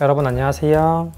여러분 안녕하세요.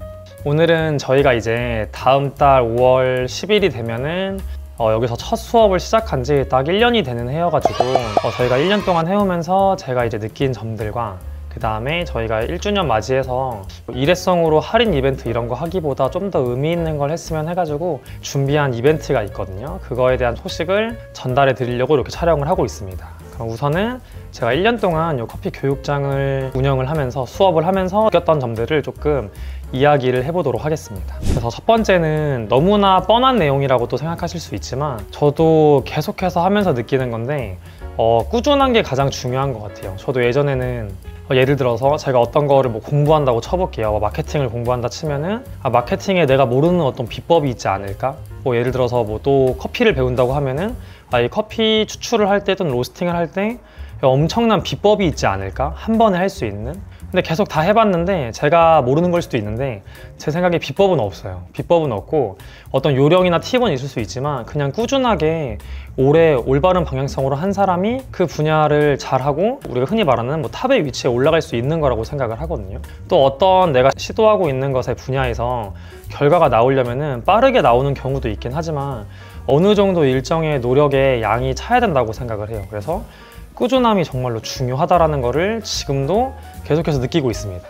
오늘은 저희가 이제 다음 달 5월 10일이 되면은 어, 여기서 첫 수업을 시작한 지 딱 1년이 되는 해여가지고 어, 저희가 1년 동안 해오면서 제가 이제 느낀 점들과 그 다음에 저희가 1주년 맞이해서 일회성으로 할인 이벤트 이런 거 하기보다 좀 더 의미 있는 걸 했으면 해가지고 준비한 이벤트가 있거든요. 그거에 대한 소식을 전달해 드리려고 이렇게 촬영을 하고 있습니다. 우선은 제가 1년 동안 이 커피 교육장을 운영을 하면서 수업을 하면서 느꼈던 점들을 조금 이야기를 해보도록 하겠습니다. 그래서 첫 번째는 너무나 뻔한 내용이라고 또 생각하실 수 있지만 저도 계속해서 하면서 느끼는 건데 어, 꾸준한 게 가장 중요한 것 같아요. 저도 예전에는 어, 예를 들어서 제가 어떤 거를 뭐 공부한다고 쳐볼게요. 뭐 마케팅을 공부한다 치면은 아, 마케팅에 내가 모르는 어떤 비법이 있지 않을까? 뭐 예를 들어서 뭐 또 커피를 배운다고 하면은 아, 이 커피 추출을 할 때 또는 로스팅을 할 때 엄청난 비법이 있지 않을까? 한 번에 할 수 있는? 근데 계속 다 해봤는데 제가 모르는 걸 수도 있는데 제 생각에 비법은 없어요. 비법은 없고 어떤 요령이나 팁은 있을 수 있지만 그냥 꾸준하게 오래 올바른 방향성으로 한 사람이 그 분야를 잘하고 우리가 흔히 말하는 뭐 탑의 위치에 올라갈 수 있는 거라고 생각을 하거든요. 또 어떤 내가 시도하고 있는 것의 분야에서 결과가 나오려면은 빠르게 나오는 경우도 있긴 하지만 어느 정도 일정의 노력의 양이 차야 된다고 생각을 해요. 그래서 꾸준함이 정말로 중요하다라는 것을 지금도 계속해서 느끼고 있습니다.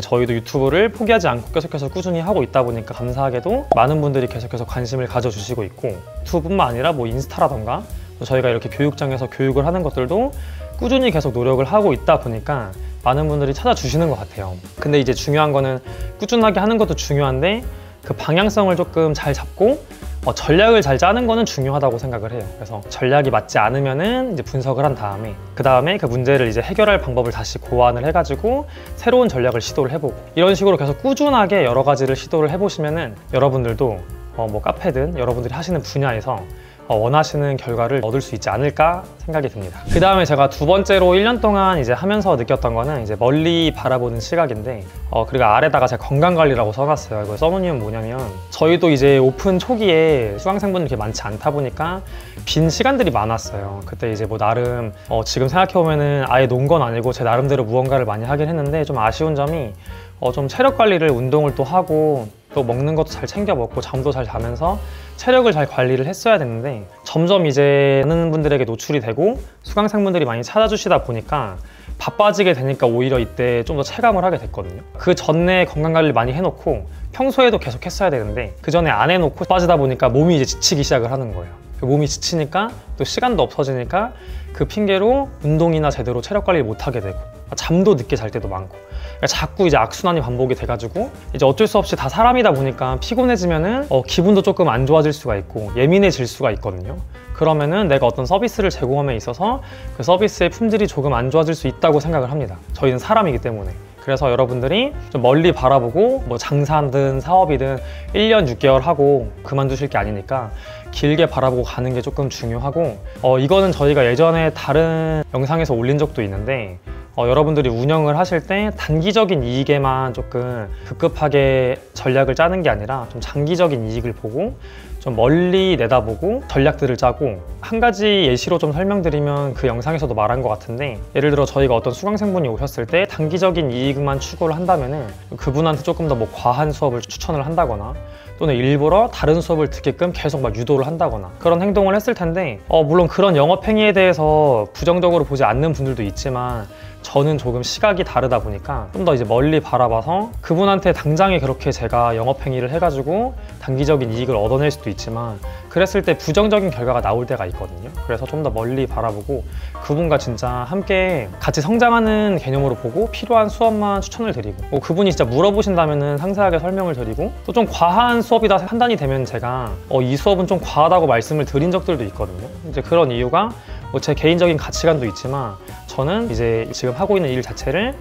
저희도 유튜브를 포기하지 않고 계속해서 꾸준히 하고 있다 보니까 감사하게도 많은 분들이 계속해서 관심을 가져주시고 있고 유튜브뿐만 아니라 뭐 인스타라던가 저희가 이렇게 교육장에서 교육을 하는 것들도 꾸준히 계속 노력을 하고 있다 보니까 많은 분들이 찾아주시는 것 같아요. 근데 이제 중요한 거는 꾸준하게 하는 것도 중요한데 그 방향성을 조금 잘 잡고 어, 전략을 잘 짜는 거는 중요하다고 생각을 해요. 그래서 전략이 맞지 않으면은 이제 분석을 한 다음에 그 다음에 그 문제를 이제 해결할 방법을 다시 고안을 해가지고 새로운 전략을 시도를 해보고 이런 식으로 계속 꾸준하게 여러 가지를 시도를 해보시면은 여러분들도 어, 뭐 카페든 여러분들이 하시는 분야에서 어, 원하시는 결과를 얻을 수 있지 않을까 생각이 듭니다. 그 다음에 제가 두 번째로 1년 동안 이제 하면서 느꼈던 거는 이제 멀리 바라보는 시각인데 어, 그리고 아래다가 제가 건강관리라고 써놨어요. 이거 써놓은 이유는 뭐냐면 저희도 이제 오픈 초기에 수강생분들이 그렇게 많지 않다 보니까 빈 시간들이 많았어요. 그때 이제 뭐 나름 어, 지금 생각해보면은 아예 논 건 아니고 제 나름대로 무언가를 많이 하긴 했는데 좀 아쉬운 점이 어, 좀 체력 관리를 운동을 또 하고 또 먹는 것도 잘 챙겨 먹고 잠도 잘 자면서 체력을 잘 관리를 했어야 되는데 점점 이제 많은 분들에게 노출이 되고 수강생분들이 많이 찾아주시다 보니까 바빠지게 되니까 오히려 이때 좀 더 체감을 하게 됐거든요. 그 전에 건강 관리를 많이 해놓고 평소에도 계속 했어야 되는데 그 전에 안 해놓고 빠지다 보니까 몸이 이제 지치기 시작을 하는 거예요. 그 몸이 지치니까 또 시간도 없어지니까 그 핑계로 운동이나 제대로 체력 관리를 못 하게 되고 잠도 늦게 잘 때도 많고 그러니까 자꾸 이제 악순환이 반복이 돼가지고 이제 어쩔 수 없이 다 사람이다 보니까 피곤해지면은 어, 기분도 조금 안 좋아질 수가 있고 예민해질 수가 있거든요. 그러면은 내가 어떤 서비스를 제공함에 있어서 그 서비스의 품질이 조금 안 좋아질 수 있다고 생각을 합니다. 저희는 사람이기 때문에. 그래서 여러분들이 좀 멀리 바라보고 뭐 장사든 사업이든 1년 6개월 하고 그만두실 게 아니니까 길게 바라보고 가는 게 조금 중요하고 어, 이거는 저희가 예전에 다른 영상에서 올린 적도 있는데 어, 여러분들이 운영을 하실 때 단기적인 이익에만 조금 급급하게 전략을 짜는 게 아니라 좀 장기적인 이익을 보고 좀 멀리 내다보고 전략들을 짜고 한 가지 예시로 좀 설명드리면 그 영상에서도 말한 것 같은데 예를 들어 저희가 어떤 수강생분이 오셨을 때 단기적인 이익만 추구를 한다면은 그분한테 조금 더 뭐 과한 수업을 추천을 한다거나 또는 일부러 다른 수업을 듣게끔 계속 막 유도를 한다거나 그런 행동을 했을 텐데 어, 물론 그런 영업 행위에 대해서 부정적으로 보지 않는 분들도 있지만 저는 조금 시각이 다르다 보니까 좀 더 이제 멀리 바라봐서 그분한테 당장에 그렇게 제가 영업행위를 해가지고 단기적인 이익을 얻어낼 수도 있지만 그랬을 때 부정적인 결과가 나올 때가 있거든요. 그래서 좀 더 멀리 바라보고 그분과 진짜 함께 같이 성장하는 개념으로 보고 필요한 수업만 추천을 드리고 뭐 그분이 진짜 물어보신다면 상세하게 설명을 드리고 또 좀 과한 수업이다 판단이 되면 제가 어, 이 수업은 좀 과하다고 말씀을 드린 적들도 있거든요. 이제 그런 이유가 뭐 제 개인적인 가치관도 있지만 저는 이제 지금 하고 있는 일 자체를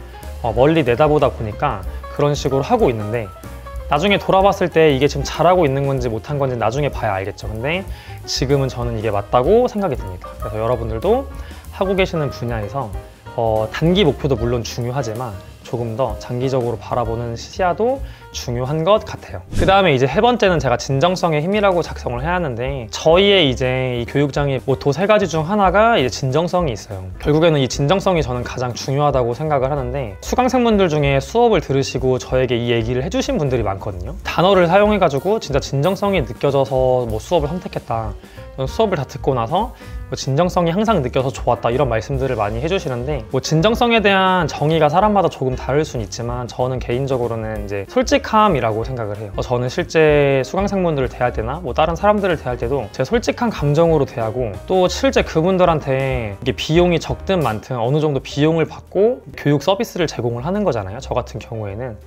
어, 멀리 내다보다 보니까 그런 식으로 하고 있는데 나중에 돌아봤을 때 이게 지금 잘하고 있는 건지 못한 건지 나중에 봐야 알겠죠. 근데 지금은 저는 이게 맞다고 생각이 듭니다. 그래서 여러분들도 하고 계시는 분야에서 어, 단기 목표도 물론 중요하지만 조금 더 장기적으로 바라보는 시야도 중요한 것 같아요. 그 다음에 이제 세 번째는 제가 진정성의 힘이라고 작성을 해야 하는데 저희의 이제 이 교육장의 모토 세 가지 중 하나가 이제 진정성이 있어요. 결국에는 이 진정성이 저는 가장 중요하다고 생각을 하는데 수강생분들 중에 수업을 들으시고 저에게 이 얘기를 해주신 분들이 많거든요. 단어를 사용해가지고 진짜 진정성이 느껴져서 뭐 수업을 선택했다. 저는 수업을 다 듣고 나서 뭐 진정성이 항상 느껴서 좋았다 이런 말씀들을 많이 해주시는데 뭐 진정성에 대한 정의가 사람마다 조금 다를 수는 있지만 저는 개인적으로는 이제 솔직함이라고 생각을 해요. 어, 저는 실제 수강생분들을 대할 때나 뭐 다른 사람들을 대할 때도 제 솔직한 감정으로 대하고 또 실제 그분들한테 이게 비용이 적든 많든 어느 정도 비용을 받고 교육 서비스를 제공을 하는 거잖아요. 저 같은 경우에는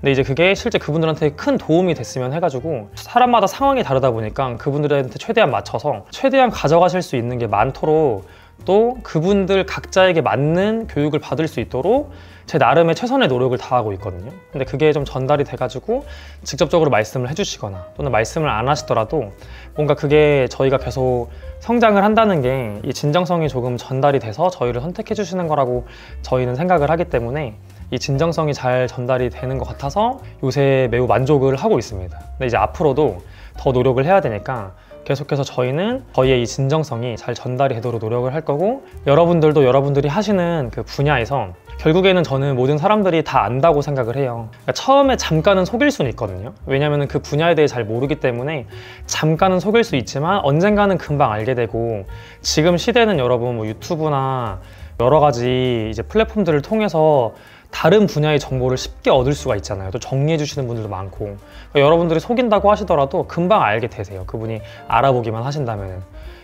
근데 이제 그게 실제 그분들한테 큰 도움이 됐으면 해가지고 사람마다 상황이 다르다 보니까 그분들한테 최대한 맞춰서 최대한 가져가실 수 있는 게 많도록 또 그분들 각자에게 맞는 교육을 받을 수 있도록 제 나름의 최선의 노력을 다하고 있거든요. 근데 그게 좀 전달이 돼가지고 직접적으로 말씀을 해주시거나 또는 말씀을 안 하시더라도 뭔가 그게 저희가 계속 성장을 한다는 게 이 진정성이 조금 전달이 돼서 저희를 선택해 주시는 거라고 저희는 생각을 하기 때문에 이 진정성이 잘 전달이 되는 것 같아서 요새 매우 만족을 하고 있습니다. 근데 이제 앞으로도 더 노력을 해야 되니까 계속해서 저희는 저희의 이 진정성이 잘 전달이 되도록 노력을 할 거고 여러분들도 여러분들이 하시는 그 분야에서 결국에는 저는 모든 사람들이 다 안다고 생각을 해요. 그러니까 처음에 잠깐은 속일 수는 있거든요. 왜냐하면 그 분야에 대해 잘 모르기 때문에 잠깐은 속일 수 있지만 언젠가는 금방 알게 되고 지금 시대는 여러분 뭐 유튜브나 여러 가지 이제 플랫폼들을 통해서 다른 분야의 정보를 쉽게 얻을 수가 있잖아요. 또 정리해 주시는 분들도 많고 그러니까 여러분들이 속인다고 하시더라도 금방 알게 되세요. 그분이 알아보기만 하신다면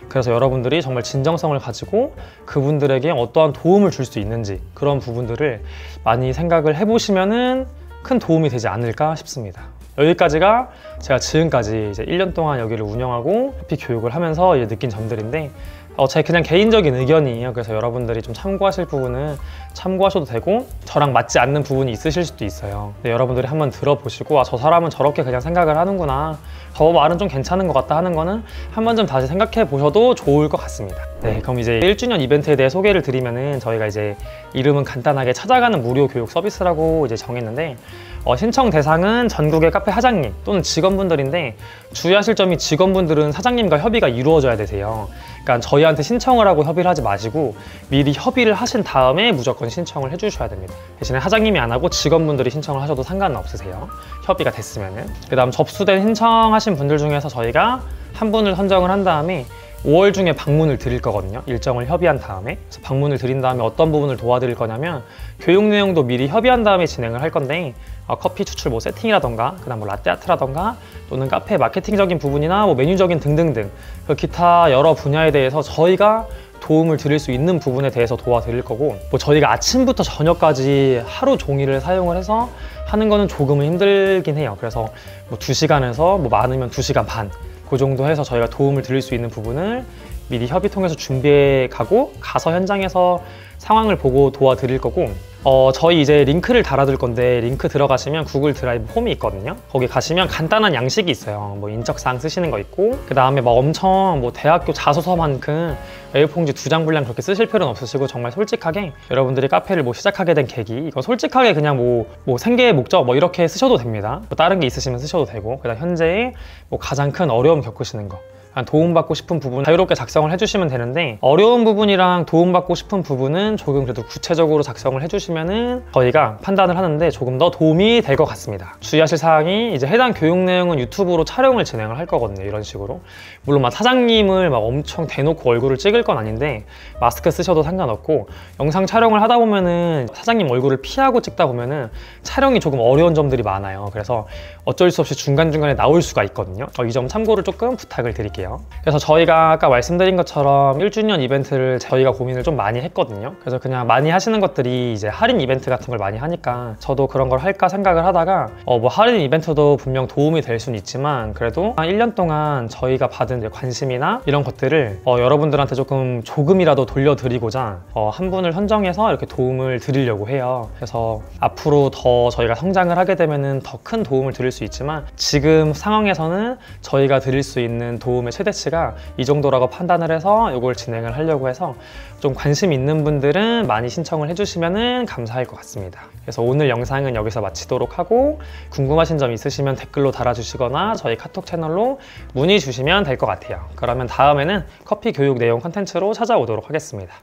그래서 여러분들이 정말 진정성을 가지고 그분들에게 어떠한 도움을 줄 수 있는지 그런 부분들을 많이 생각을 해보시면은 큰 도움이 되지 않을까 싶습니다. 여기까지가 제가 지금까지 이제 1년 동안 여기를 운영하고 해피 교육을 하면서 이제 느낀 점들인데 어, 제 그냥 개인적인 의견이에요. 그래서 여러분들이 좀 참고하실 부분은 참고하셔도 되고 저랑 맞지 않는 부분이 있으실 수도 있어요. 근데 여러분들이 한번 들어보시고 아, 저 사람은 저렇게 그냥 생각을 하는구나. 저 말은 좀 괜찮은 것 같다 하는 거는 한번좀 다시 생각해 보셔도 좋을 것 같습니다. 네, 그럼 이제 1주년 이벤트에 대해 소개를 드리면은 저희가 이제 이름은 간단하게 찾아가는 무료 교육 서비스라고 이제 정했는데 어, 신청 대상은 전국의 카페 사장님 또는 직원분들인데 주의하실 점이 직원분들은 사장님과 협의가 이루어져야 되세요. 그러니까 저희한테 신청을 하고 협의를 하지 마시고 미리 협의를 하신 다음에 무조건 신청을 해주셔야 됩니다. 대신에 사장님이 안 하고 직원분들이 신청을 하셔도 상관은 없으세요. 협의가 됐으면 은. 그 다음 접수된 신청하신 분들 중에서 저희가 한 분을 선정을 한 다음에 5월 중에 방문을 드릴 거거든요. 일정을 협의한 다음에. 그래서 방문을 드린 다음에 어떤 부분을 도와드릴 거냐면 교육 내용도 미리 협의한 다음에 진행을 할 건데 어, 커피 추출 뭐 세팅이라던가 그다음 뭐 라떼 아트라던가 또는 카페 마케팅적인 부분이나 뭐 메뉴적인 등등등 그 기타 여러 분야에 대해서 저희가 도움을 드릴 수 있는 부분에 대해서 도와드릴 거고 뭐 저희가 아침부터 저녁까지 하루 종일을 사용을 해서 하는 거는 조금은 힘들긴 해요. 그래서 뭐 2시간에서 뭐 많으면 2시간 반 그 정도 해서 저희가 도움을 드릴 수 있는 부분을 미리 협의 통해서 준비해 가고 가서 현장에서 상황을 보고 도와드릴 거고 어, 저희 이제 링크를 달아둘 건데 링크 들어가시면 구글 드라이브 폼이 있거든요. 거기 가시면 간단한 양식이 있어요. 뭐 인적사항 쓰시는 거 있고 그 다음에 막 엄청 뭐 대학교 자소서만큼 A4용지 두 장 분량 그렇게 쓰실 필요는 없으시고 정말 솔직하게 여러분들이 카페를 뭐 시작하게 된 계기 이거 솔직하게 그냥 뭐, 뭐 생계의 목적 뭐 이렇게 쓰셔도 됩니다. 뭐 다른 게 있으시면 쓰셔도 되고 그다음 현재의 뭐 가장 큰 어려움 겪으시는 거 도움받고 싶은 부분 자유롭게 작성을 해주시면 되는데 어려운 부분이랑 도움받고 싶은 부분은 조금 그래도 구체적으로 작성을 해주시면은 저희가 판단을 하는데 조금 더 도움이 될 것 같습니다. 주의하실 사항이 이제 해당 교육 내용은 유튜브로 촬영을 진행을 할 거거든요. 이런 식으로 물론 막 사장님을 막 엄청 대놓고 얼굴을 찍을 건 아닌데 마스크 쓰셔도 상관없고 영상 촬영을 하다 보면은 사장님 얼굴을 피하고 찍다 보면은 촬영이 조금 어려운 점들이 많아요. 그래서 어쩔 수 없이 중간중간에 나올 수가 있거든요. 어, 이점 참고를 조금 부탁을 드릴 게요. 그래서 저희가 아까 말씀드린 것처럼 1주년 이벤트를 저희가 고민을 좀 많이 했거든요. 그래서 그냥 많이 하시는 것들이 이제 할인 이벤트 같은 걸 많이 하니까 저도 그런 걸 할까 생각을 하다가 어, 뭐 할인 이벤트도 분명 도움이 될 수는 있지만 그래도 한 1년 동안 저희가 받은 관심이나 이런 것들을 어, 여러분들한테 조금 조금이라도 돌려드리고자 어, 한 분을 선정해서 이렇게 도움을 드리려고 해요. 그래서 앞으로 더 저희가 성장을 하게 되면 더 큰 도움을 드릴 수 있지만 지금 상황에서는 저희가 드릴 수 있는 도움의 최대치가 이 정도라고 판단을 해서 이걸 진행을 하려고 해서 좀 관심 있는 분들은 많이 신청을 해주시면 감사할 것 같습니다. 그래서 오늘 영상은 여기서 마치도록 하고 궁금하신 점 있으시면 댓글로 달아주시거나 저희 카톡 채널로 문의 주시면 될 것 같아요. 그러면 다음에는 커피 교육 내용 컨텐츠로 찾아오도록 하겠습니다.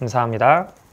감사합니다.